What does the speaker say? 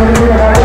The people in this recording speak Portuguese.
Obrigado.